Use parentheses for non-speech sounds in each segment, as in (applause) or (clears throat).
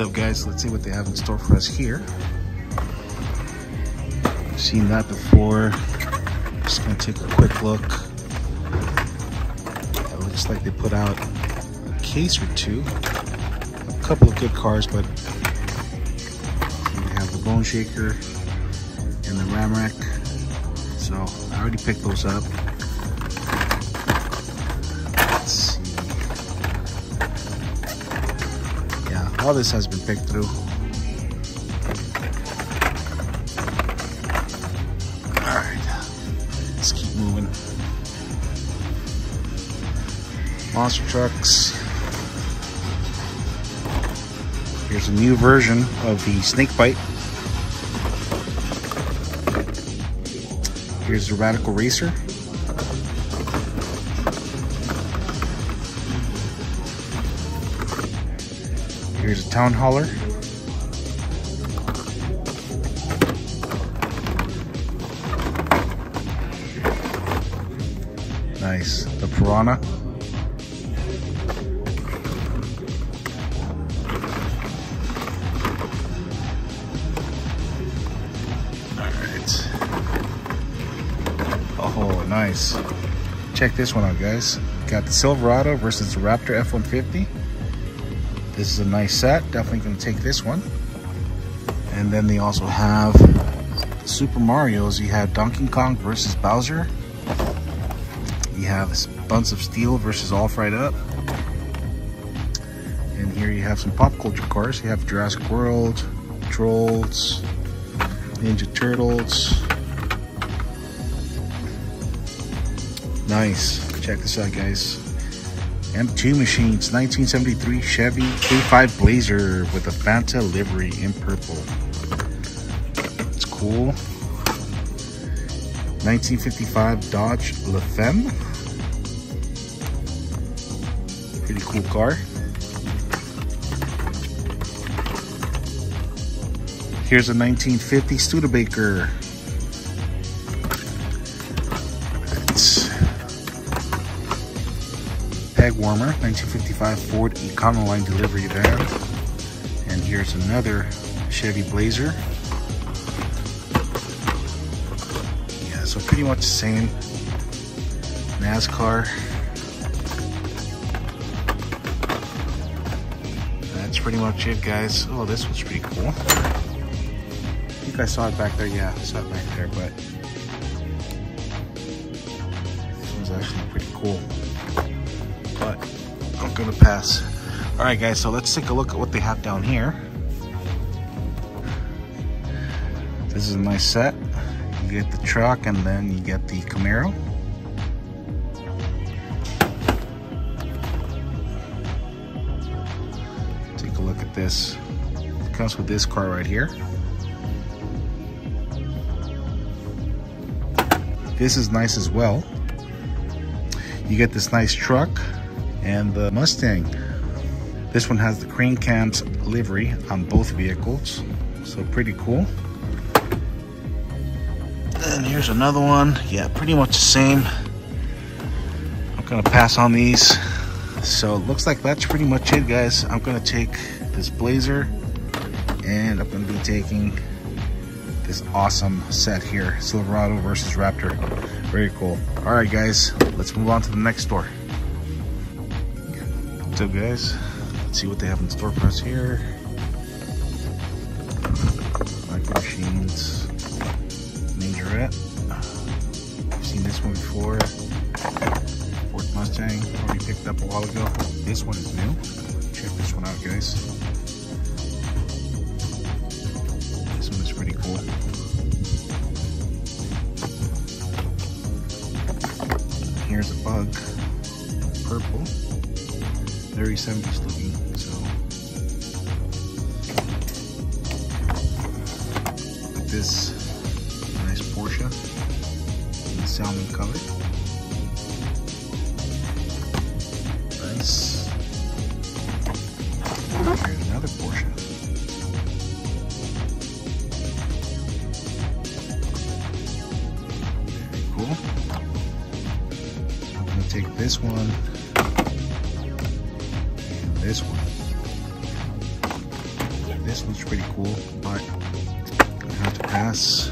Up guys? Let's see what they have in store for us here. I've seen that before. Just gonna take a quick look. It looks like they put out a case or two. A couple of good cars, but we have the Bone Shaker and the Ramrack. So I already picked those up. All this has been picked through. Alright, let's keep moving. Monster trucks. Here's a new version of the snake bite. Here's the Radical Racer. Here's a Town Hauler. Nice. The Piranha. Alright. Oh, nice. Check this one out, guys. Got the Silverado versus the Raptor F-150. This is a nice set. Definitely going to take this one. And then they also have Super Mario's. You have Donkey Kong versus Bowser. You have Buns of Steel versus All Fried Up. And here you have some pop culture cars. You have Jurassic World, Trolls, Ninja Turtles. Nice. Check this out, guys. M2 Machines 1973 Chevy K5 Blazer with a Fanta livery in purple. It's cool. 1955 Dodge LaFemme. Pretty cool car. Here's a 1950 Studebaker. Peg warmer, 1955 Ford Econoline delivery van. And here's another Chevy Blazer. Yeah, so pretty much the same. NASCAR. That's pretty much it, guys. Oh, this one's pretty cool. I think I saw it back there. Yeah, I saw it back there, but this one's actually pretty cool. But I'm gonna pass. All right, guys. So let's take a look at what they have down here. This is a nice set. You get the truck, and then you get the Camaro. Take a look at this. It comes with this car right here. This is nice as well. You get this nice truck and the Mustang. This one has the Crane Cams livery on both vehicles, so pretty cool. And here's another one. Yeah, pretty much the same. I'm gonna pass on these. So it looks like that's pretty much it, guys. I'm gonna take this Blazer and I'm gonna be taking this awesome set here Silverado versus Raptor very cool all right guys let's move on to the next store what's up guys? Let's see what they have in store for us here. Micro machines majorette. I've seen this one before. Ford Mustang already picked up a while ago. This one is new. Check this one out guys. This one is pretty cool. Here's a bug, purple, very 70s looking. So, this nice Porsche in salmon color. Nice. Here's another Porsche. Very cool. I'm gonna take this one this one. This looks pretty cool, but I have to pass.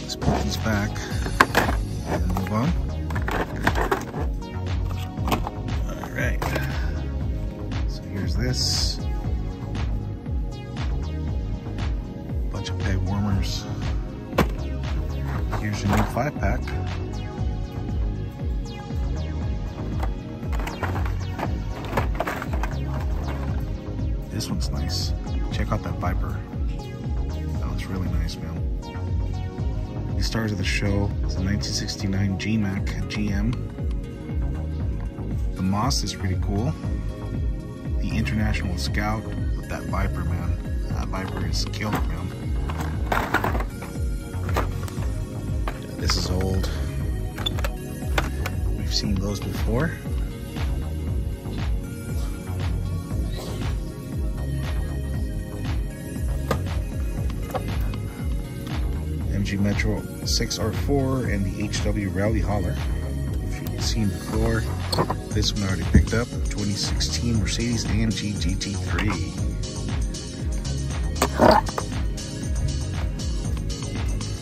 Let's put these back and move on. Stars of the show is a 1969 GMAC GM. The Moss is pretty cool. The International Scout with that Viper, man. That Viper is killer, man. This is old. We've seen those before. Metro 6R4 and the HW Rally Hauler. If you've seen before, this one I already picked up. 2016 Mercedes AMG GT3.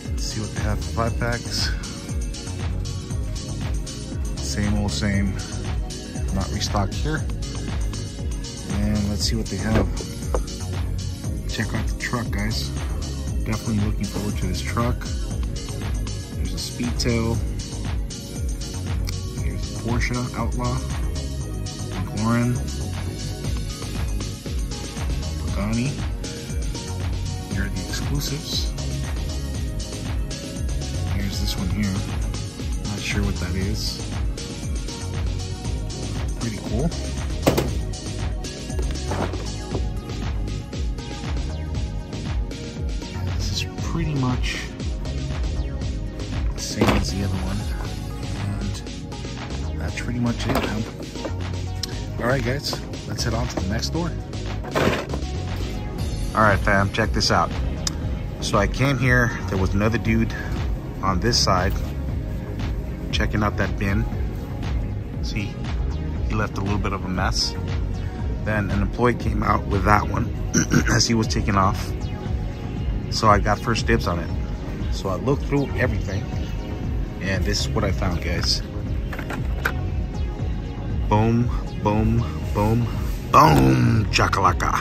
Let's see what they have for five packs. Same old same. Not restocked here. And let's see what they have. Check out the truck, guys. Definitely looking forward to this truck. There's a Speedtail. Here's a Porsche Outlaw. McLaren. Pagani. Here are the exclusives. Here's this one here. Not sure what that is. Pretty cool. Pretty much the same as the other one. And that's pretty much it, man. Alright guys, let's head on to the next door. Alright fam, check this out. So I came here, there was another dude on this side checking out that bin. See, he left a little bit of a mess. Then an employee came out with that one (clears throat) as he was taking off. So I got first dibs on it. So I looked through everything and this is what I found guys. Boom, boom, boom, boom, chakalaka.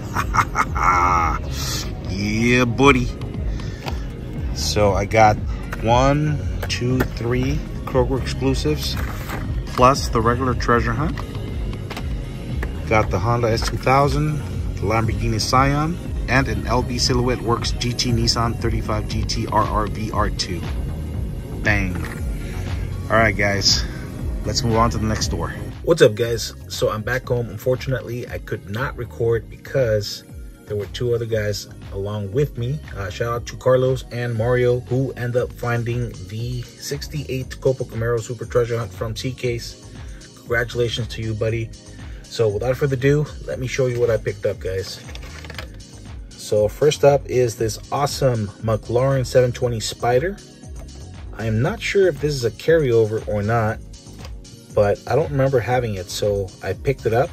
(laughs) yeah, buddy. So I got one, two, three Kroger exclusives, plus the regular treasure hunt. Got the Honda S2000, the Lamborghini Sián, and an LB Silhouette Works GT Nissan 35 GT RR VR2. Bang. All right, guys, let's move on to the next door. What's up, guys? So I'm back home. Unfortunately, I could not record because there were two other guys along with me. Uh, shout out to Carlos and Mario, who end up finding the 68 Copo Camaro Super Treasure Hunt from T-Case. Congratulations to you, buddy. So without further ado, let me show you what I picked up, guys. So first up is this awesome McLaren 720 Spider. I am not sure if this is a carryover or not, but I don't remember having it, so I picked it up.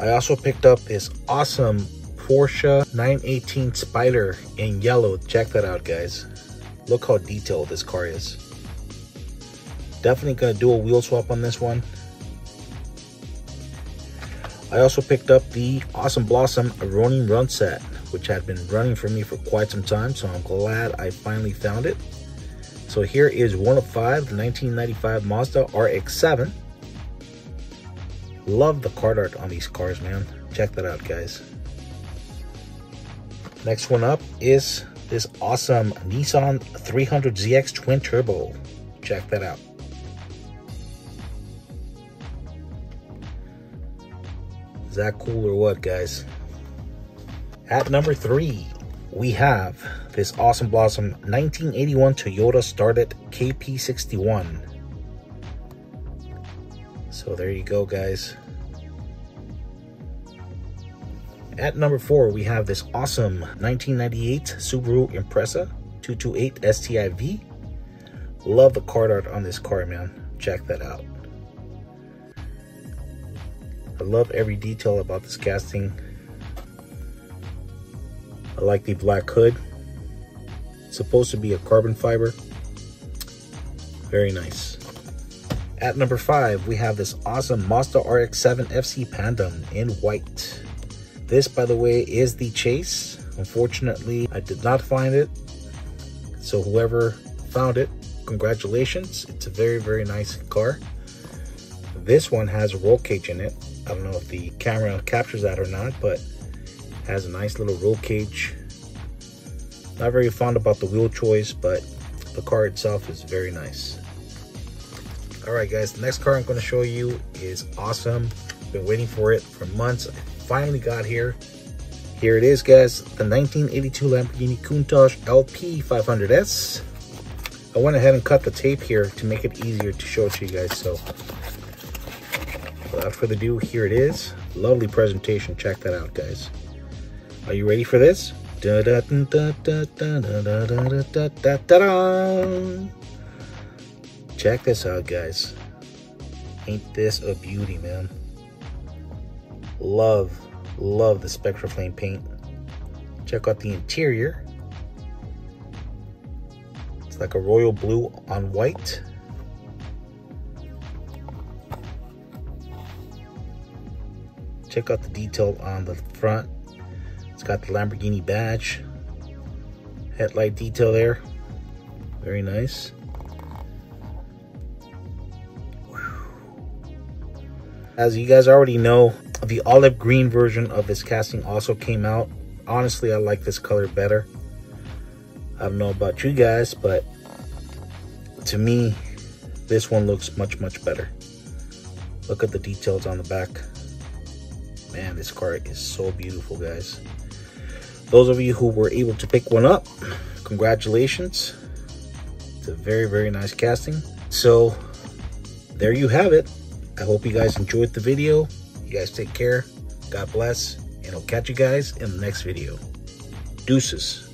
I also picked up this awesome Porsche 918 Spyder in yellow. Check that out, guys. Look how detailed this car is. Definitely gonna do a wheel swap on this one. I also picked up the Awesome Blossom Ronin Run Set, which had been running for me for quite some time, so I'm glad I finally found it. So here is one of five, the 1995 Mazda RX-7. Love the card art on these cars, man. Check that out, guys. Next one up is this awesome Nissan 300ZX Twin Turbo. Check that out. That cool or what, guys? At number three, we have this Awesome Blossom 1981 Toyota Starlet KP61. So there you go, guys. At number four, we have this awesome 1998 Subaru Impreza 22B STIV. Love the card art on this car, man. Check that out. I love every detail about this casting. I like the black hood. It's supposed to be a carbon fiber. Very nice. At number five, we have this awesome Mazda RX-7 FC Pandem in white. This, by the way, is the Chase. Unfortunately, I did not find it. So whoever found it, congratulations. It's a very, very nice car. This one has a roll cage in it. I don't know if the camera captures that or not, but has a nice little roll cage. Not very fond about the wheel choice, but the car itself is very nice. All right, guys, the next car I'm gonna show you is awesome. Been waiting for it for months. I finally got here. Here it is, guys, the 1982 Lamborghini Countach LP 500S. I went ahead and cut the tape here to make it easier to show it to you guys. So Uh, without further ado, here it is. Lovely presentation. Check that out, guys. Are you ready for this? Check this out, guys. Ain't this a beauty, man? Love, love the Spectra Flame paint. Check out the interior. It's like a royal blue on white. Check out the detail on the front. It's got the Lamborghini badge. Headlight detail there. Very nice. As you guys already know, the olive green version of this casting also came out. Honestly, I like this color better. I don't know about you guys, but to me, this one looks much, much better. Look at the details on the back. Man, this car is so beautiful, guys. Those of you who were able to pick one up, congratulations. It's a very, very nice casting. So, there you have it. I hope you guys enjoyed the video. You guys take care. God bless. And I'll catch you guys in the next video. Deuces.